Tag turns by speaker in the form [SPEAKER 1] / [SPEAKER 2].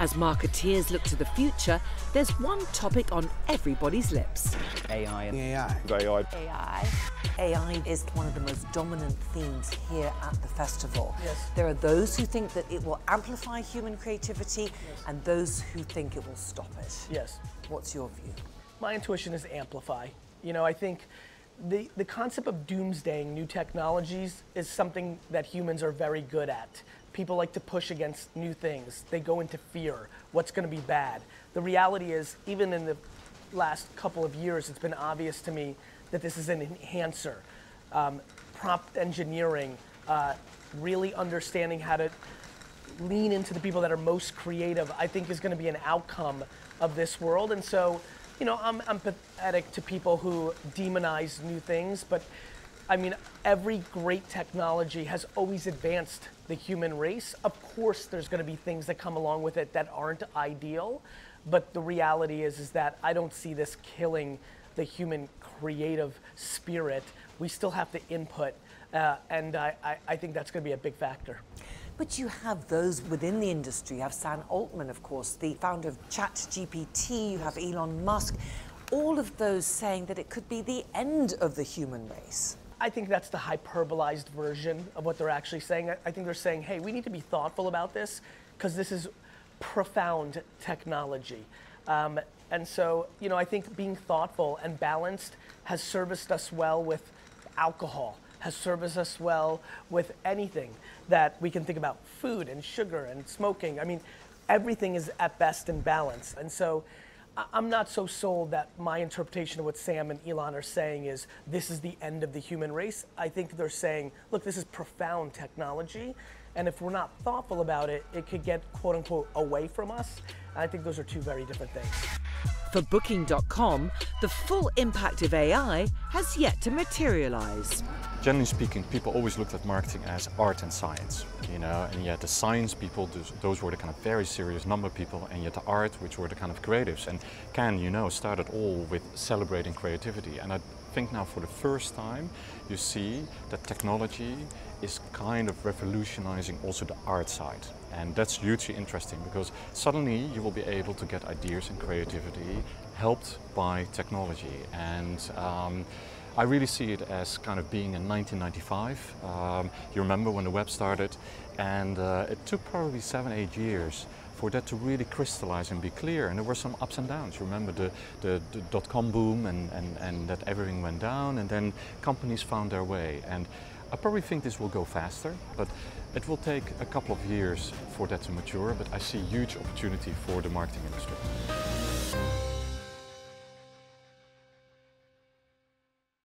[SPEAKER 1] As marketeers look to the future, there's one topic on everybody's lips.
[SPEAKER 2] AI.
[SPEAKER 3] AI.
[SPEAKER 4] AI.
[SPEAKER 5] AI. AI is one of the most dominant themes here at the festival.
[SPEAKER 6] Yes.
[SPEAKER 5] There are those who think that it will amplify human creativity and those who think it will stop it.
[SPEAKER 6] Yes.
[SPEAKER 5] What's your view?
[SPEAKER 6] My intuition is amplify. You know, I think the, the concept of doomsdaying new technologies is something that humans are very good at. People like to push against new things. They go into fear. What's going to be bad? The reality is, even in the last couple of years, it's been obvious to me that this is an enhancer. Um, prompt engineering, uh, really understanding how to lean into the people that are most creative, I think is going to be an outcome of this world. And so, you know, I'm empathetic to people who demonize new things, but I mean, every great technology has always advanced the human race. Of course, there's going to be things that come along with it that aren't ideal, but the reality is, is that I don't see this killing the human creative spirit. We still have to input, uh, and I, I, I think that's going to be a big factor.
[SPEAKER 5] But you have those within the industry. You have Sam Altman, of course, the founder of ChatGPT. You have Elon Musk. All of those saying that it could be the end of the human race.
[SPEAKER 6] I think that's the hyperbolized version of what they're actually saying. I- I think they're saying, hey, we need to be thoughtful about this because this is profound technology. Um, and so, you know, I think being thoughtful and balanced has serviced us well with alcohol, has serviced us well with anything that we can think about food and sugar and smoking. I mean, everything is at best in balance. And so, I'm not so sold that my interpretation of what Sam and Elon are saying is this is the end of the human race. I think they're saying, look, this is profound technology. And if we're not thoughtful about it, it could get quote unquote away from us. I think those are two very different things.
[SPEAKER 1] For Booking.com, the full impact of AI has yet to materialize.
[SPEAKER 4] Generally speaking, people always looked at marketing as art and science, you know, and yet the science people, those, were the kind of very serious number people, and yet the art, which were the kind of creatives. And Cannes, you know, started all with celebrating creativity. And I think now for the first time, you see that technology is kind of revolutionizing also the art side. And that's hugely interesting because suddenly you will be able to get ideas and creativity helped by technology. And um, I really see it as kind of being in 1995. Um, you remember when the web started, and uh, it took probably seven, eight years for that to really crystallize and be clear. And there were some ups and downs. You remember the, the, the dot-com boom and, and, and that everything went down, and then companies found their way. And I probably think this will go faster, but it will take a couple of years for that to mature, but I see huge opportunity for the marketing industry.